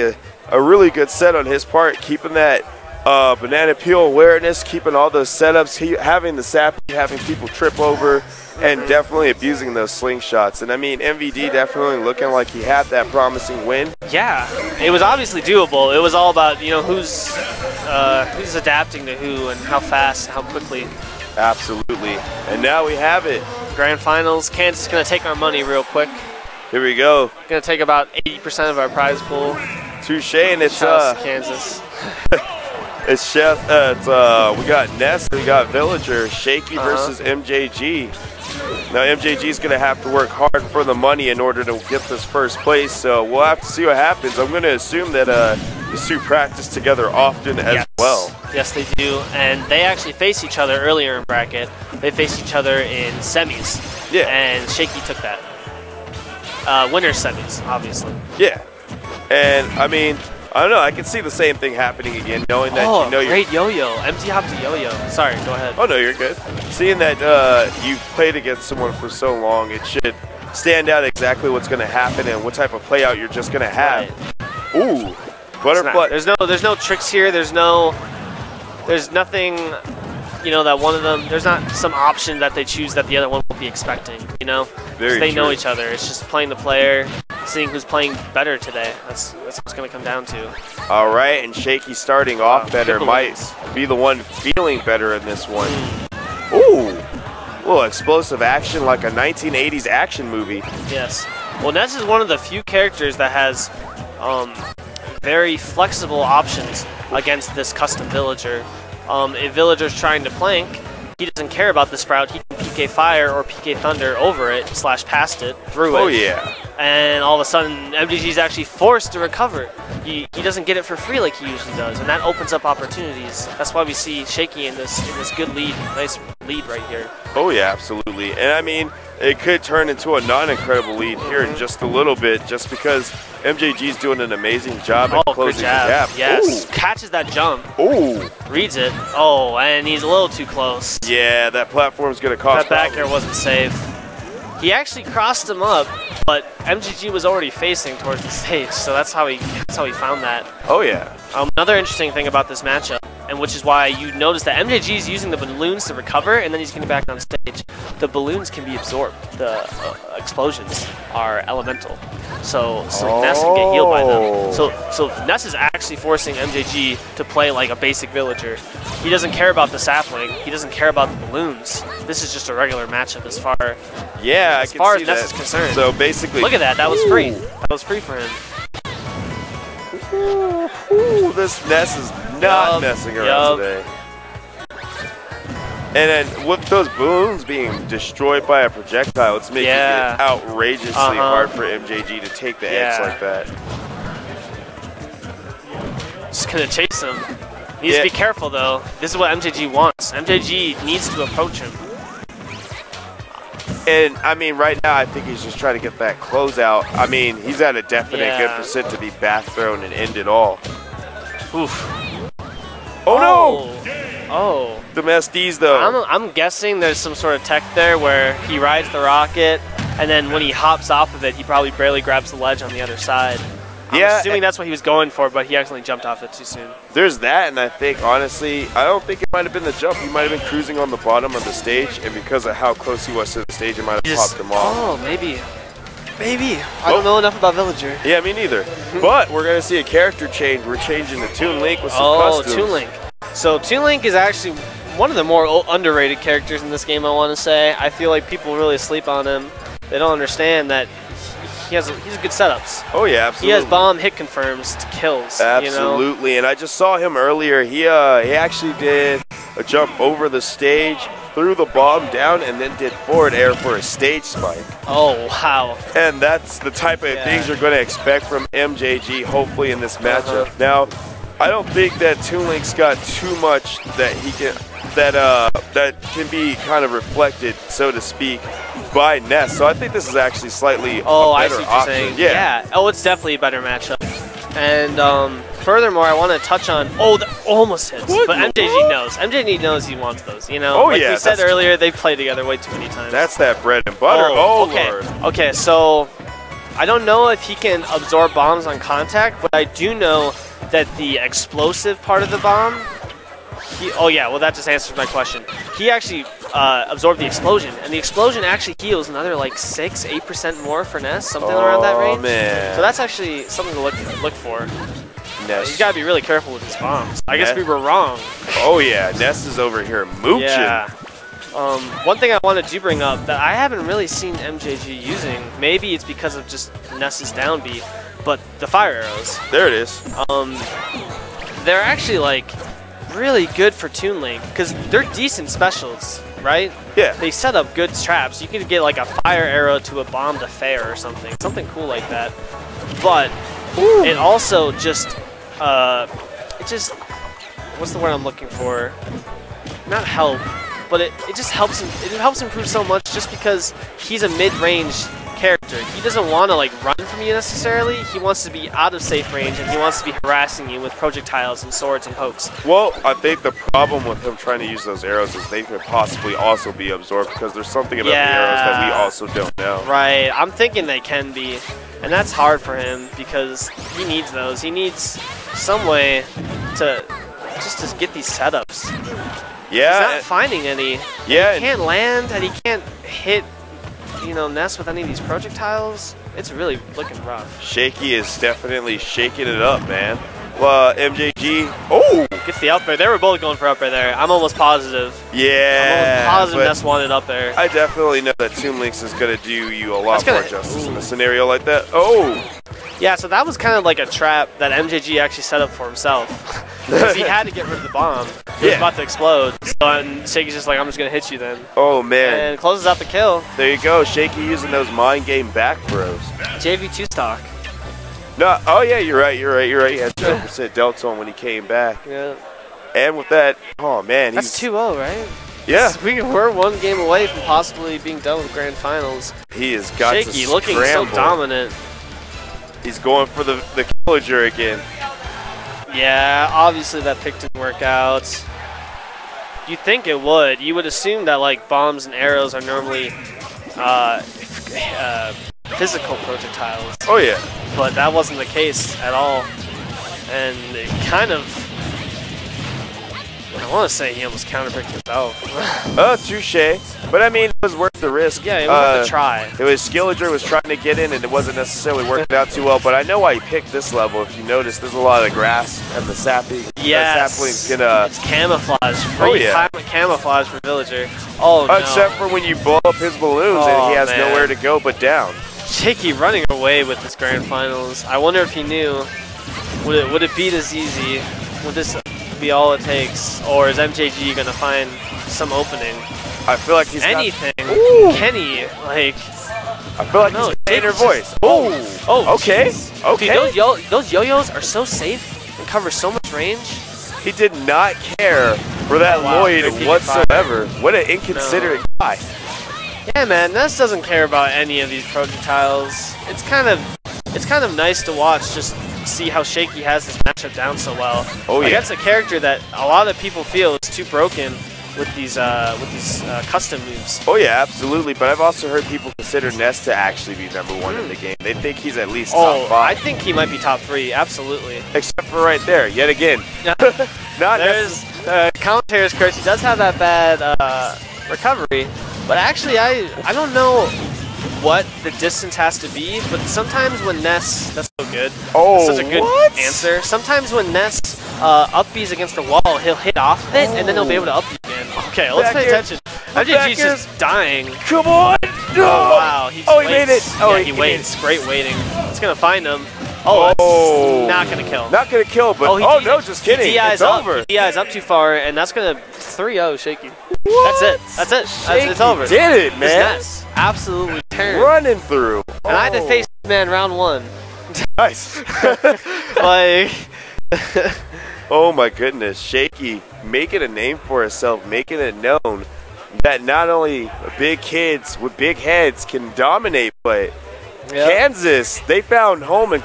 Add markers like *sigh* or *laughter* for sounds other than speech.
a, a really good set on his part, keeping that uh, banana peel awareness, keeping all those setups, he, having the sap, having people trip over, and definitely abusing those slingshots. And I mean, MVD definitely looking like he had that promising win. Yeah, it was obviously doable. It was all about you know who's uh, who's adapting to who and how fast, how quickly. Absolutely. And now we have it. Grand finals. Kansas is gonna take our money real quick. Here we go. Gonna take about 80% of our prize pool. Touche, and it's uh, to Kansas. *laughs* it's Chef. Uh, it's uh, we got Ness, we got Villager, Shaky Uh-huh. versus MJG. Now MJG is gonna have to work hard for the money in order to get this first place. So we'll have to see what happens. I'm gonna assume that uh, these two practice together often as yes. well. Yes, they do. And they actually face each other earlier in bracket. They faced each other in semis. Yeah. And Shaky took that. Uh, winner's semis, obviously. Yeah. And I mean, I don't know. I can see the same thing happening again, knowing that oh, you know you're great yo-yo. Empty hop to yo-yo. Sorry, go ahead. Oh no, you're good. Seeing that uh, you've played against someone for so long, it should stand out exactly what's going to happen and what type of playout you're just going to have. Ooh, It's butterfly. there's no there's no tricks here. There's no there's nothing you know that one of them there's not some option that they choose that the other one will be expecting, you know, they know each other. It's just playing the player, seeing who's playing better today. That's that's what's going to come down to. All right, and Shaky starting off better might be the one feeling better in this one. Ooh, little explosive action like a 1980s action movie. Yes. Well, Ness is one of the few characters that has um, very flexible options against this custom villager. Um, if villager's trying to plank, he doesn't care about the sprout. He can PK fire or PK thunder over it slash past it through it. Oh yeah. And all of a sudden, MJG is actually forced to recover. He, he doesn't get it for free like he usually does, and that opens up opportunities. That's why we see Shaky in this in this good lead, nice lead right here. Oh yeah, absolutely. And I mean, it could turn into a non-incredible lead here in just a little bit, just because MJG's doing an amazing job at Oh, good closing the gap. Yes, catches that jump. Ooh. Ooh. Reads it. Oh, and he's a little too close. Yeah, that platform's gonna cost. That back air wasn't safe. He actually crossed him up, but MJG was already facing towards the stage, so that's how he that's how he found that. Oh yeah. Um, another interesting thing about this matchup, and which is why you notice that MJG is using the balloons to recover, and then he's getting back on stage. The balloons can be absorbed. The uh, explosions are elemental, so so Ness can get healed by them. Oh. So so Ness is actually forcing MJG to play like a basic villager. He doesn't care about the sapling. He doesn't care about the balloons. This is just a regular matchup as far. Yeah, As I can far as Ness that. is concerned. So basically, Look at that. That was free. Ooh. That was free for him. Ooh, this Ness is not Yup, messing around yup. today. And then with those balloons being destroyed by a projectile, it's making Yeah. it outrageously Uh-huh. hard for MJG to take the edge like that. Just gonna chase him. He needs Yeah. to be careful though. This is what MJG wants. MJG needs to approach him. And I mean, right now, I think he's just trying to get that closeout. I mean, he's at a definite Yeah. good percent to be back thrown and end it all. Oof. Oh, no! Oh. oh. The MSDs though. I'm, I'm guessing there's some sort of tech there where he rides the rocket, and then when he hops off of it, he probably barely grabs the ledge on the other side. I'm Yeah, assuming that's what he was going for, but he accidentally jumped off it too soon. There's that, and I think honestly, I don't think it might have been the jump. He might have been cruising on the bottom of the stage, and because of how close he was to the stage, it might have just- popped him off. Oh, maybe. Maybe. I Oh. don't know enough about Villager. Yeah, me neither. *laughs* but we're gonna see a character change. We're changing the Toon Link with some Oh, customs. Toon Link. So Toon Link is actually one of the more underrated characters in this game. I want to say. I feel like people really sleep on him. They don't understand that he has he's good setups. Oh yeah, absolutely. He has bomb hit confirms to kills. You know? Absolutely, and I just saw him earlier. He uh he actually did a jump over the stage, threw the bomb down, and then did forward air for a stage spike. Oh wow. And that's the type of Yeah. things you're going to expect from MJG, hopefully in this matchup. Uh-huh. Now, I don't think that Toon Link's got too much that he can that uh that can be kind of reflected, so to speak, by Ness. So I think this is actually slightly Oh, I see what you're saying. Yeah. Oh, it's definitely a better matchup. And um, furthermore, I want to touch on. Oh, that almost hits. What But MJG knows. MJG knows he wants those. You know. Oh, like yeah, we said earlier, they play together way too many times. That's that bread and butter. Oh, okay. Lord. Okay, so I don't know if he can absorb bombs on contact, but I do know that the explosive part of the bomb. He, oh yeah, well that just answers my question. He actually uh, absorbed the explosion, and the explosion actually heals another like six, eight percent more for Ness, something around that Oh, range. man. So that's actually something to look look for. Ness. He's got to be really careful with his bombs. I guess we were wrong. oh yeah, Ness is over here mooching. Yeah. Um, one thing I wanted to bring up that I haven't really seen MJG using, maybe it's because of just Ness's down B, but the fire arrows. There it is. Um, they're actually like really good for Toon Link because they're decent specials, right? Yeah. They set up good traps. You could get like a fire arrow to a bomb to fair or something, something cool like that. But it also just, uh, it just, what's the word I'm looking for? Not help, but it, it just helps him. It helps improve so much just because he's a mid-range character. He doesn't want to like run from you necessarily. He wants to be out of safe range and he wants to be harassing you with projectiles and swords and pokes. Well, I think the problem with him trying to use those arrows is they could possibly also be absorbed because there's something about the arrows that we also don't know. Right. I'm thinking they can be, and that's hard for him because he needs those. He needs some way to just to get these setups. Yeah. He's Yeah. not finding any. yeah. He can't land and he can't hit, you know, Ness with any of these projectiles. It's really looking rough. Shaky is definitely shaking it up, man. Well, uh, MJG. Oh, Gets the up air. They were both going for up air there. I'm almost positive. I'm yeah. almost positive Ness wanted up air. I definitely know that Toon Links is going to do you a lot That's gonna- more justice in a scenario like that. Oh, Yeah, so that was kind of like a trap that MJG actually set up for himself. *laughs* Because he had to get rid of the bomb. He was about to explode. So and Shaky's just like, I'm just going to hit you then. oh man. And closes out the kill. There you go. Shaky using those mind game back throws. JV2 stock. No, oh yeah, you're right. You're right. You're right. He had 10% delta on when he came back, Yeah. and with that, oh man, That's he's 2-0, right? yeah. *laughs* We, we're one game away from possibly being done with grand finals. He has got Shaky looking so dominant. He's going for the the killager again. Yeah, obviously that pick didn't work out. You'd think it would. You would assume that like bombs and arrows are normally uh, uh, physical projectiles, Oh yeah. but that wasn't the case at all. And it kind of, want to say he almost counterpicked himself. *sighs* Oh, touche. But I mean, it was worth the risk. yeah, it was worth Uh, a try. It was Skilliger was trying to get in, and it wasn't necessarily working out too well. But I know why he picked this level. If you notice, there's a lot of grass and the sappy. Yes. The saplings can uh, It's camouflage. Free Oh, yeah. cam- camouflage for Villager. Oh no. except for when you blow up his balloons and Oh, he has man. nowhere to go but down. Shaky running away with this grand finals. I wonder if he knew. Would it would it beat as easy? Would this be all it takes, or is MJG gonna find some opening? I feel like he's got- Anything? Kenny, like I feel like No, he's in her Jacob's voice. Oh, oh, okay, jeez. okay. Dude, those yo those yo-yos are so safe and cover so much range. he did not care for that Wow, Lloyd 55. whatsoever. What an inconsiderate guy. Yeah, man, Ness doesn't care about any of these projectiles. It's kind of, it's kind of nice to watch. Just see how Shaky has this matchup down so well. Oh, yeah. that's a character that a lot of people feel is too broken with these, uh, with these uh, custom moves. Oh yeah, absolutely. But I've also heard people consider Ness to actually be number one in the game. They think he's at least Oh, top I think he might be top three. Absolutely. Except for right there, yet again. *laughs* Not There's uh, commentator's curse. He does have that bad uh, recovery, but actually, I I don't know what the distance has to be. But sometimes when Ness, that's so good. Oh, That's such a good what? answer. Sometimes when Ness uh, up B's against the wall, he'll hit off of it, and then he'll be able to up again. Okay, let's Back pay here. attention. Here. just dying. Come on! No! Oh, wow. He Oh, he made it. Oh, yeah, he- he, waits. Great waiting. It's going to find him. Oh, Oh. not going to kill. Not gonna kill, but Oh, he, oh, no, just kidding. He DI's It's up. over. He DI's up too far, and that's gonna 3-0 shaky. What? That's it. That's it. That's, it's over. Did it, man? Ness absolutely tearing. Running through. And I had to Oh, face man round one. Nice. *laughs* *laughs* like, oh my goodness, Shaky making a name for herself, making it known that not only big kids with big heads can dominate, but yeah. Kansas, they found home in